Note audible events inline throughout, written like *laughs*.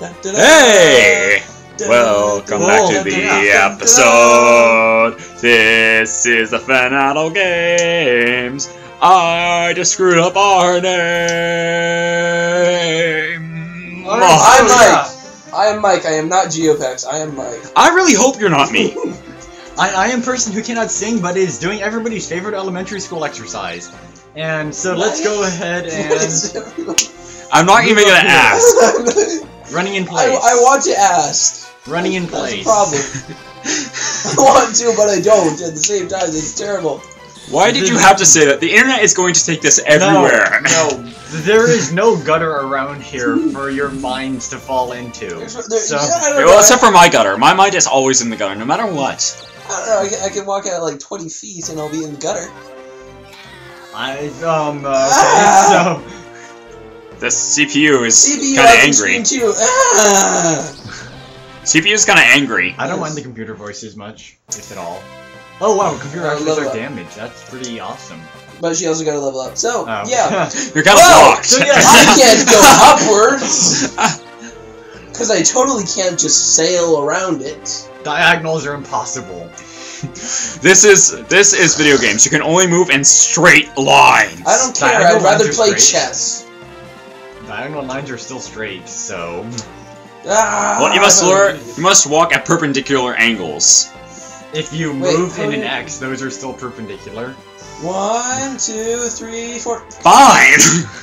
Hey! Welcome back to the episode. This is the Fanado Games. I just screwed up our name. I'm Oh, Mike. I am Mike. I am not Geopex. I am Mike. I really hope you're not me. *laughs* I, I am person who cannot sing, but is doing everybody's favorite elementary school exercise. And so let's go ahead and *laughs* I'm not even gonna ask. *laughs* I, running in place. I want to ask. running in That's place. a problem. *laughs* I want to, but I don't at the same time. It's terrible. Why did you have to say that? The internet is going to take this everywhere. No, no, *laughs* there is no gutter around here for your minds to fall into. There's, there, So- yeah, I Yeah, know. well, except for my gutter. My mind is always in the gutter, no matter what. I don't know. I can, I can walk out like 20 feet and I'll be in the gutter. I um uh, Ah! *laughs* okay, The CPU is kind of angry. screen too. Ah! CPU is kind of angry. I don't mind the computer voices much, if at all. Oh wow, computer Uh, actually level took damage. That's pretty awesome. But she also got to level up. So, Oh. yeah. *laughs* You're kind of Whoa! blocked. So, yeah, I can't go *laughs* upwards! Because I totally can't just sail around it. Diagonals are impossible. *laughs* this is this is video games. You can only move in straight lines. I don't care, Diagonal I'd rather play straight. chess. Diagonal lines are still straight, so Ah, Well, you must learn. You must walk at perpendicular angles. if you Wait, move in an X, those are still perpendicular. One, two, three, four. Fine. *laughs*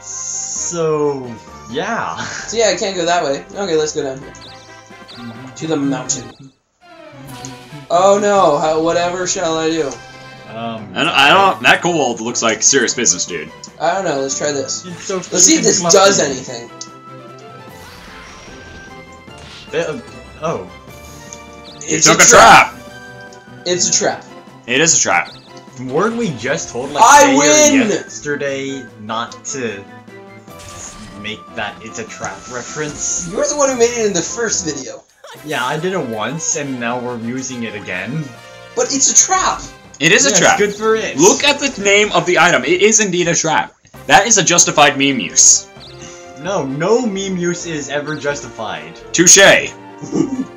So yeah. *laughs* So yeah, I can't go that way. Okay, let's go down here. To the mountain. Oh no, how, whatever shall I do? Um, I don't, I don't. That kobold looks like serious business, dude. I don't know, let's try this. So Let's see if this freaking does fluffy. anything. Uh, oh, You It's took a trap. It's a trap. It is a trap. weren't we just told like I win! yesterday not to make that it's a trap reference? You're the one who made it in the first video. Yeah, I did it once, and now we're using it again. But it's a trap. It is a trap. Good for it. Look at the name of the item. It is indeed a trap. That is a justified meme use. No, no meme use is ever justified. Touche. *laughs*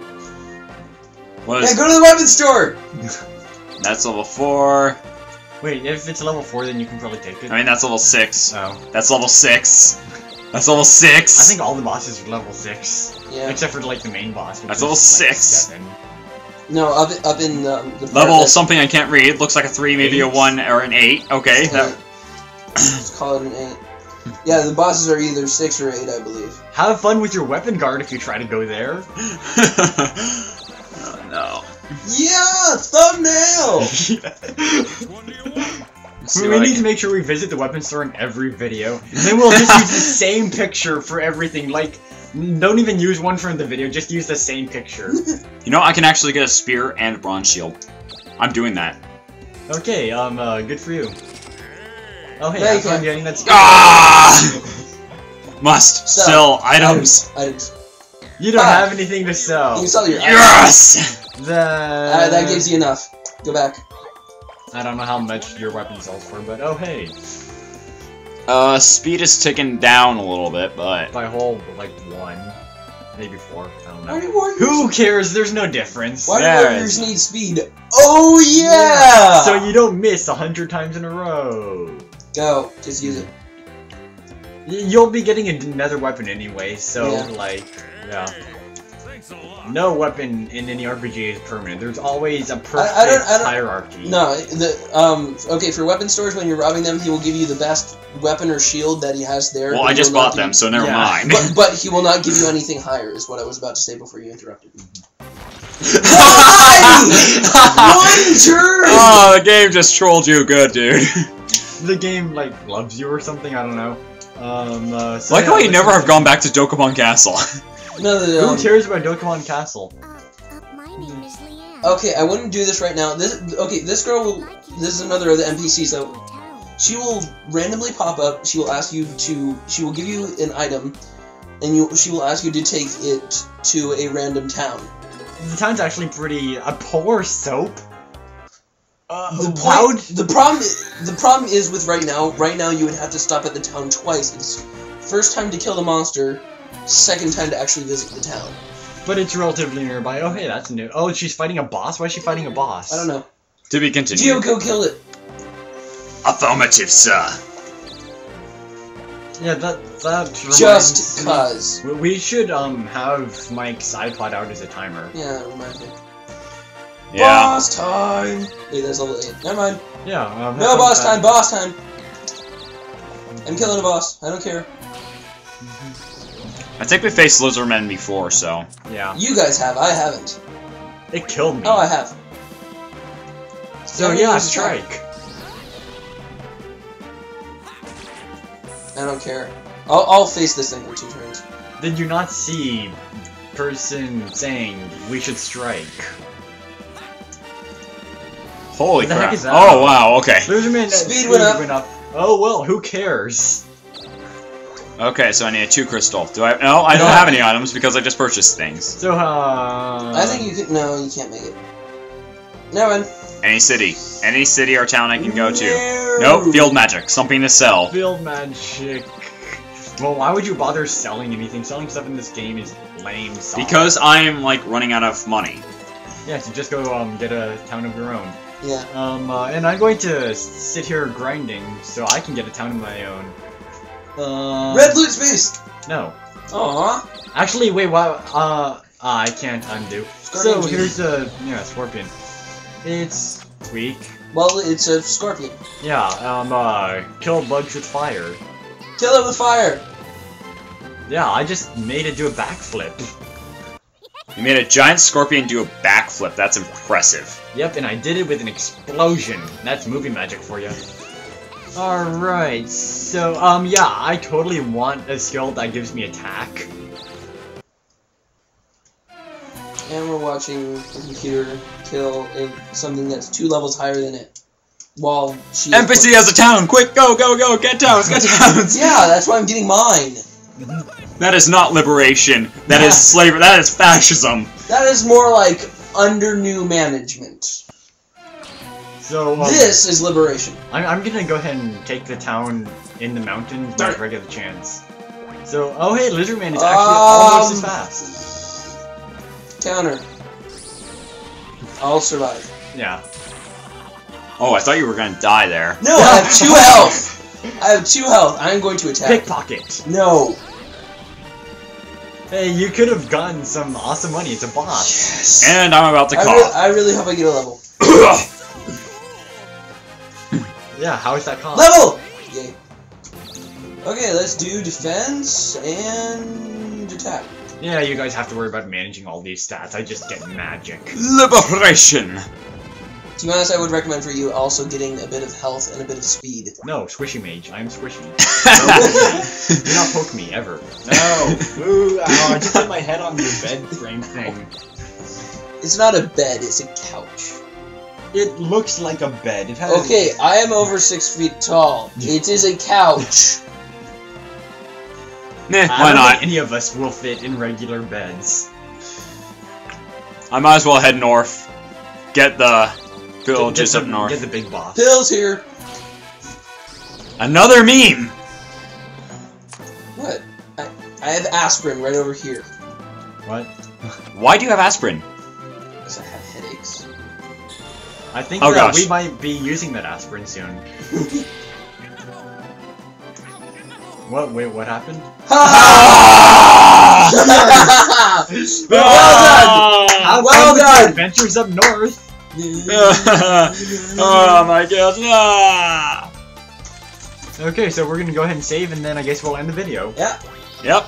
What Yeah, go to the weapon store! *laughs* That's level four. Wait, if it's level four, then you can probably take it. I mean, that's level six. oh, That's level six. That's level six. I think all the bosses are level six, Yeah. except for like the main boss. Which That's is, level like, six. Seven. No, up, up in um, the level that- something I can't read. Looks like a three, maybe a one or an eight. Okay. That, Let's call it an eight. Yeah, the bosses are either six or eight, I believe. Have fun with your weapon guard if you try to go there. *laughs* oh no. Yeah, thumbnail. *laughs* Let's we need to make sure we visit the weapon store in every video. And then we'll just use the same picture for everything. Like, don't even use one from the video, just use the same picture. *laughs* You know, I can actually get a spear and a bronze shield. I'm doing that. Okay, um, uh, good for you. Oh, hey, Yeah, you have fun can. getting that Ah! Must Sell. sell items. Items. You don't Ah. have anything to sell. You sell your Yes. The... Uh, that gives you enough. Go back. I don't know how much your weapon sells for, but oh hey, Uh, speed is ticking down a little bit, but by a whole, like, one, maybe four, I don't Why know. do warriors? Who cares? There's no difference. Why do There warriors is. need speed? Oh yeah. So you don't miss a hundred times in a row. go. Just use it. You'll be getting another weapon anyway, so Yeah. like, yeah. No weapon in any RPG is permanent. There's always a perfect I don't- I don't- hierarchy. No, the um. Okay, for weapon stores, when you're robbing them, he will give you the best weapon or shield that he has there. well, I just bought them, you- so never Yeah. mind. But, but he will not give you anything higher, is what I was about to say before you interrupted. *laughs* *laughs* One turn. oh, the game just trolled you, good dude. The game like loves you or something. I don't know. Um, uh, so like yeah, how you never have gone back to Dokapon Castle. *laughs* No, no, no. Who um, cares about Dokkan Castle? Uh, uh, my name hmm. is Leanne. Okay, I wouldn't do this right now. This okay. This girl will. This is another of the NPCs. So she will randomly pop up. She will ask you to. She will give you an item, and you. She will ask you to take it to a random town. The town's actually pretty. A poor soap. Uh, The point, the problem, the problem is with right now. Right now, you would have to stop at the town twice. It's First time to kill the monster, second time to actually visit the town. But it's relatively nearby. Oh, hey, that's new. Oh, she's fighting a boss? Why is she fighting a boss? I don't know. To be continued. Gyoko kill it. Affirmative, sir. Yeah, that that Just reminds me- cause. We- We should um have Mike's iPod out as a timer. Yeah, that reminds me. Yeah. Boss time! Wait, that's level 8. Never mind. Yeah. Um, No boss time, boss time! I'm killing a boss. I don't care. I think we faced Lizardmen before, so. Yeah. You guys have, I haven't. It killed me. Oh, I have. so I yeah, mean, strike. I don't care. I'll, I'll face this thing for two turns. Did you not see person saying we should strike? Holy What the heck crap. is that? Oh, wow, okay. Lizardman Speed went up. Oh well, who cares? Okay, so I need a two crystal. Do I? No, I don't have any items because I just purchased things. So uh. I think you could. No, you can't make it. Never mind. Any city. Any city or town I can go to. No. Nope, field magic. Something to sell. Field magic. Well, why would you bother selling anything? Selling stuff in this game is lame. Sauce. Because I am, like, running out of money. yeah, so just go um get a town of your own. Yeah. Um, uh, and I'm going to sit here grinding so I can get a town of my own. Uh, Red loot beast. No, Aww. actually, wait, what? Uh, ah, I can't undo. So Scorpion Genie. here's a yeah scorpion. It's weak. Well, it's a scorpion. Yeah, um, uh, kill bugs with fire. Kill it with fire! Yeah, I just made it do a backflip. You made a giant scorpion do a backflip. That's impressive. Yep, and I did it with an explosion. That's movie magic for you. Alright, so, um, yeah, I totally want a skill that gives me attack. And we're watching a computer kill a, something that's two levels higher than it. While she. NPC has a town! Quick, go, go, go! Get towns, get towns! *laughs* Yeah, that's why I'm getting mine. That is not liberation. That is Yeah. slavery. That is fascism. That is more like under new management. So, um, This is liberation. I'm, I'm gonna go ahead and take the town in the mountains Darn whenever I get the chance. So, oh hey, Lizardman is actually almost as Um, fast. Counter. I'll survive. Yeah. Oh, I thought you were gonna die there. No, I have two *laughs* health. I have two health. I'm going to attack. Pickpocket! No. Hey, you could have gotten some awesome money. It's a boss. Yes. And I'm about to I, re- I really hope I get a level. *coughs* *coughs* *coughs* Yeah, how is that cost? Level! Yay. Okay, let's do defense and attack. Yeah, you guys have to worry about managing all these stats. I just get magic. Liberation. To be honest, I would recommend for you also getting a bit of health and a bit of speed. No, Squishy Mage. I'm Squishy. *laughs* Do not poke me, ever. No. Ooh, ow, I just hit my head on your bed frame thing. It's not a bed, it's a couch. It looks like a bed. It has... Okay, I am over six feet tall. It is a couch. Meh, I why don't not? think any of us will fit in regular beds. I might as well head north. Get the Get, villages up north. Get the big boss. Bill's here. Another meme! What? I, I have aspirin right over here. What? Why do you have aspirin? I think Oh, that gosh. we might be using that aspirin soon. *laughs* What? Wait, what happened? *laughs* *laughs* Ah! well done! How well done! Adventures up north. oh my god. Ah! Okay, so we're gonna go ahead and save, and then I guess we'll end the video. yeah, Yep.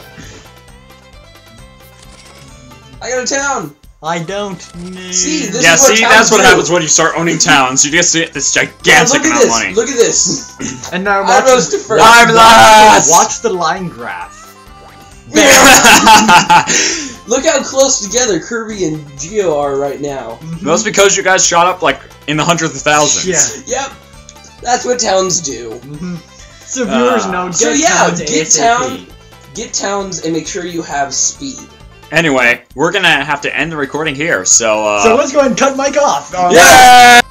I got a town. I don't know. See, this yeah, is see, towns that's what do. happens when you start owning towns. You just get this gigantic look at amount this. of money. Look at this. *clears throat* And now I watch, rose to first. I'm watch, last! watch the line graph. *laughs* *laughs* Look how close together Kirby and Geo are right now. That's because you guys shot up like in the hundreds of thousands. Yeah. Yep, that's what towns do. Mhm. So viewers Uh, know. Get So yeah, towns get ASAP. town. Get towns and make sure you have speed. Anyway, we're gonna have to end the recording here, so uh So let's go ahead and cut Mike off. Um, Yeah!